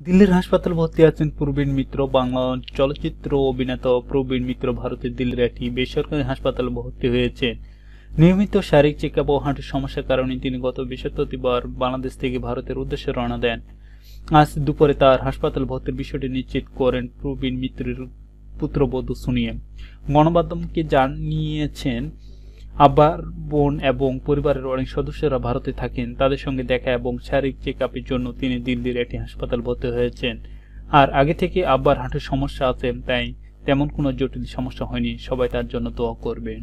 দিল্লির হাসপাতালে ভর্তি আছেন প্রবীণ মিত্র, বাংলা চলচ্চিত্র অভিনেতা প্রবীণ মিত্র ভারতের দিল্লির একটি বেসরকারি হাসপাতালে ভর্তি হয়েছেন। নিয়মিত শারীরিক চেক আপ ও হাঁটুর সমস্যার কারণে তিনি গত বৃহস্পতিবার বাংলাদেশ থেকে ভারতের উদ্দেশ্যে রওনা দেন। আজ দুপুরে তার হাসপাতাল ভর্তির বিষয়টি নিশ্চিত করেন প্রবীণ মিত্রের পুত্রবধূ সুনিয়ে। গণমাধ্যমকে জানিয়েছেন আব্বার বোন এবং পরিবারের অনেক সদস্যরা ভারতে থাকেন। তাদের সঙ্গে দেখা এবং শারীরিক চেক আপের জন্য তিনি দিল্লির একটি হাসপাতাল ভর্তি হয়েছেন। আর আগে থেকে আব্বার হাঁটুর সমস্যা আছে, তাই তেমন কোনো জটিল সমস্যা হয়নি। সবাই তার জন্য দোয়া করবেন।